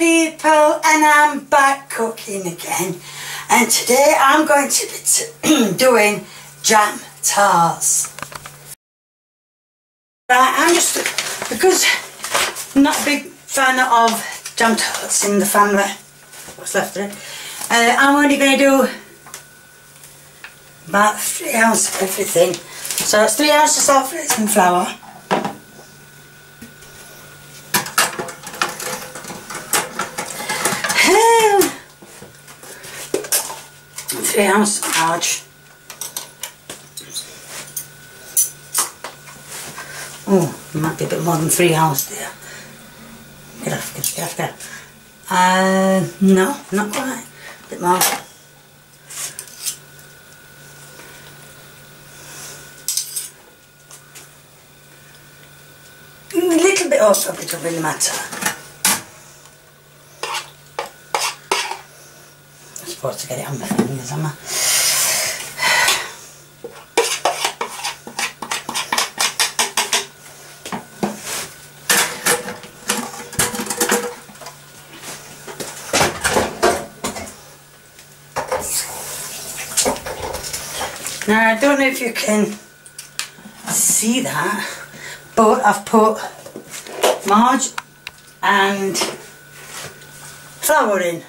people and I'm back cooking again and today I'm going to be doing jam tarts. Right, I'm just, because I'm not a big fan of jam tarts in the family, what's left of it, uh, I'm only going to do about 3 ounces of everything. So it's 3 ounces of raising flour. Ounce large. Oh, might be a bit more than three hours there. Get off, get off, get off. Uh, no, not quite. A bit more. A little bit off, it doesn't really matter. Supposed to get it on my fingers, am I? Now I don't know if you can see that but I've put marge and flour in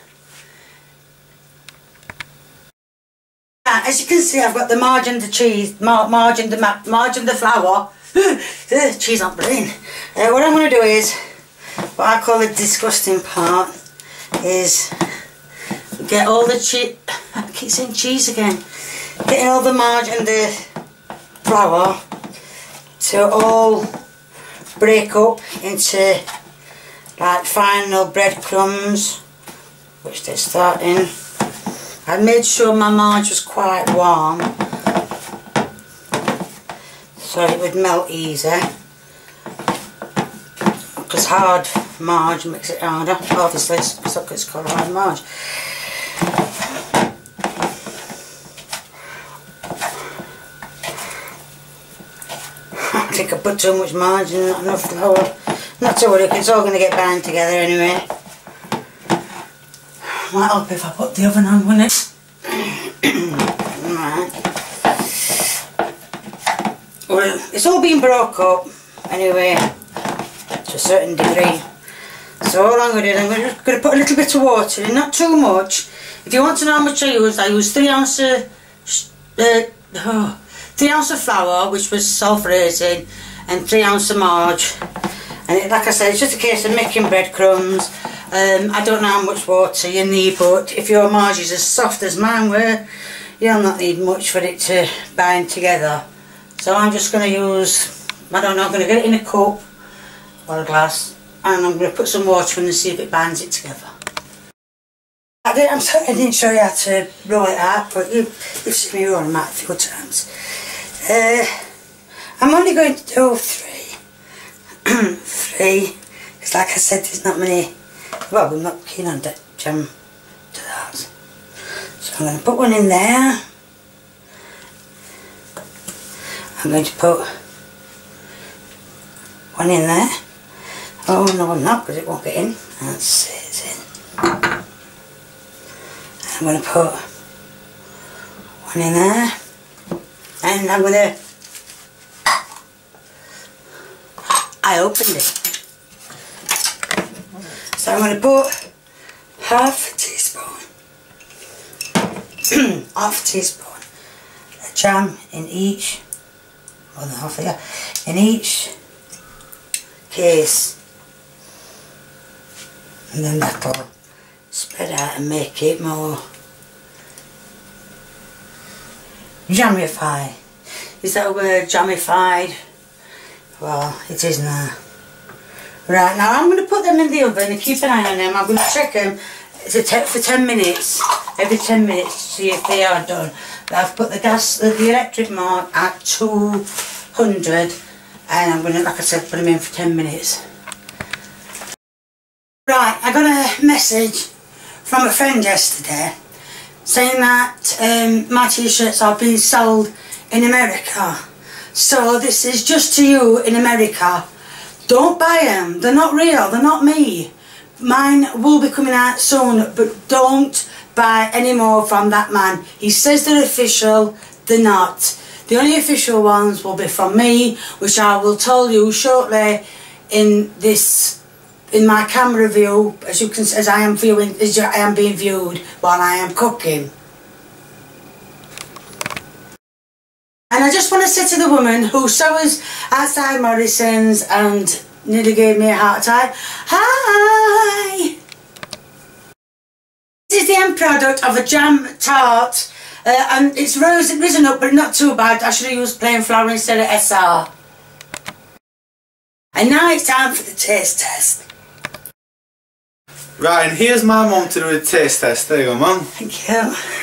as you can see I've got the margin the cheese, mar margin the margin the flour, cheese on brain. Uh, what I'm going to do is, what I call the disgusting part, is get all the cheese, I keep saying cheese again, getting all the margin the flour to all break up into like final breadcrumbs, which they're starting. I made sure my marge was quite warm so it would melt easy because hard marge makes it harder obviously because it's called hard marge. I think I put too much marge and not enough flour not to worry it's all going to get bound together anyway help if I put the oven on, wouldn't it? Well, it's all been broke up anyway, to a certain degree. So all I'm going to do, I'm going to put a little bit of water in, not too much. If you want to know how much I use, I use 3 ounces uh, oh, 3 ounces of flour, which was self-raising, and 3 ounces of marge. And like I said, it's just a case of making breadcrumbs um, I don't know how much water you need but if your marge is as soft as mine were you'll not need much for it to bind together. So I'm just going to use, I don't know, I'm going to get it in a cup or a glass and I'm going to put some water in and see if it binds it together. I, did, I'm sorry I didn't show you how to roll it out but you, you've seen me roll them out a few times. Uh, I'm only going to do three. three because like I said there's not many well we're not keen on that jam to that. So I'm going to put one in there. I'm going to put one in there. Oh no I'm not because it won't get in. That's it, in I'm going to put one in there. And I'm going to I opened it so I'm going to put half a teaspoon, half a teaspoon of jam in each, more than half that, in each case. And then that'll spread out and make it more jammified. Is that a word, jammified? Well, it is now. Right, now I'm going to put them in the oven and keep an eye on them. I'm going to check them for 10 minutes, every 10 minutes to see if they are done. But I've put the gas, the, electric mark at 200 and I'm going to, like I said, put them in for 10 minutes. Right, I got a message from a friend yesterday saying that um, my t-shirts are being sold in America. So this is just to you in America don't buy them. They're not real. They're not me. mine will be coming out soon, but don't buy any more from that man. He says they're official, they're not. The only official ones will be from me, which I will tell you shortly in this in my camera view, as you can as I am viewing as I am being viewed while I am cooking. And I just want to say to the woman who saw us outside Morrison's and nearly gave me a heart attack, Hi! This is the end product of a jam tart uh, and it's rose, risen up but not too bad. I should have used plain flour instead of SR. And now it's time for the taste test. Right, and here's my mum to do a taste test. There you go, mum. Thank you.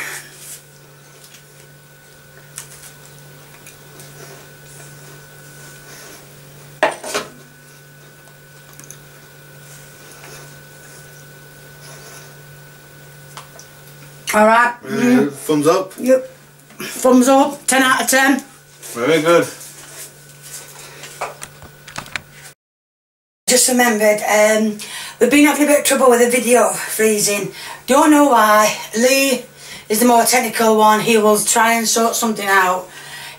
Alright. Uh, Mm. Thumbs up. Yep. Thumbs up. 10 out of 10. Very good. Just remembered, um, we've been having a bit of trouble with the video freezing. Don't know why. Lee is the more technical one. He will try and sort something out.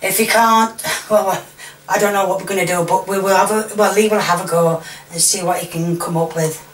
If he can't, well, I don't know what we're going to do, but we will have a, well, Lee will have a go and see what he can come up with.